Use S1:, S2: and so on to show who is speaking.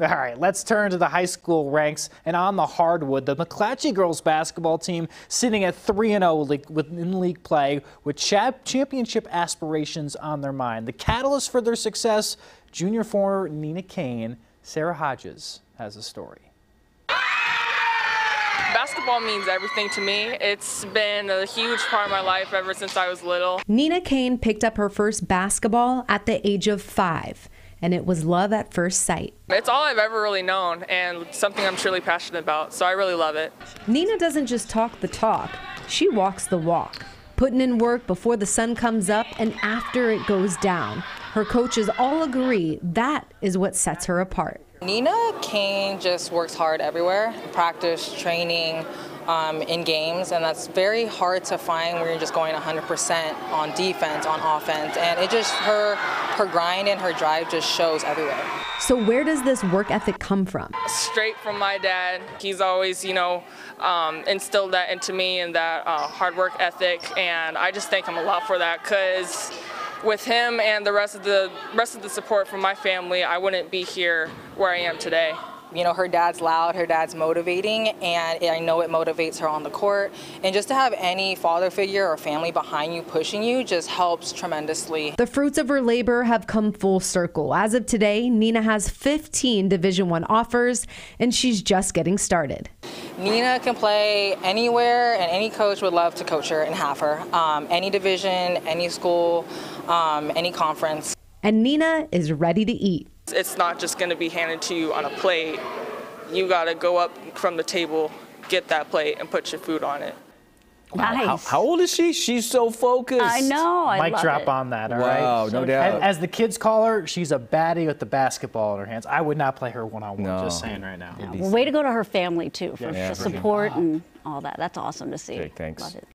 S1: All right, let's turn to the high school ranks and on the hardwood. The McClatchy girls basketball team sitting at 3 0 in league play with championship aspirations on their mind. The catalyst for their success, junior forward Nina Cain, Sara Hodges has a story.
S2: Basketball means everything to me. It's been a huge part of my life ever since I was little.
S3: Nina Cain picked up her first basketball at the age of five and it was love at first sight.
S2: It's all I've ever really known and something I'm truly passionate about, so I really love it.
S3: Nina doesn't just talk the talk, she walks the walk, putting in work before the sun comes up and after it goes down. Her coaches all agree that is what sets her apart.
S4: Nina Cain just works hard everywhere, practice, training, um, in games, and that's very hard to find when you're just going 100% on defense, on offense, and it just her her grind and her drive just shows everywhere.
S3: So where does this work ethic come from?
S2: Straight from my dad. He's always, you know, um, instilled that into me and that uh, hard work ethic, and I just thank him a lot for that because with him and the rest of the rest of the support from my family, I wouldn't be here where I am today.
S4: You know, her dad's loud, her dad's motivating, and I know it motivates her on the court. And just to have any father figure or family behind you pushing you just helps tremendously.
S3: The fruits of her labor have come full circle. As of today, Nina has 15 Division One offers, and she's just getting started.
S4: Nina can play anywhere, and any coach would love to coach her and have her. Um, any division, any school, um, any conference.
S3: And Nina is ready to eat.
S2: It's not just going to be handed to you on a plate. You got to go up from the table, get that plate, and put your food on it.
S5: Nice.
S6: How, how, old is she? She's so focused.
S5: I know. I
S1: Mic drop
S5: it.
S1: on that. All
S6: wow,
S1: right.
S6: Wow, no doubt.
S1: As the kids call her, she's a baddie with the basketball in her hands. I would not play her one on one. Just saying right now.
S5: Yeah. Well, way to go to her family too for
S6: yeah,
S5: the support and all that. That's awesome to see.
S6: Okay, thanks.
S5: Love it.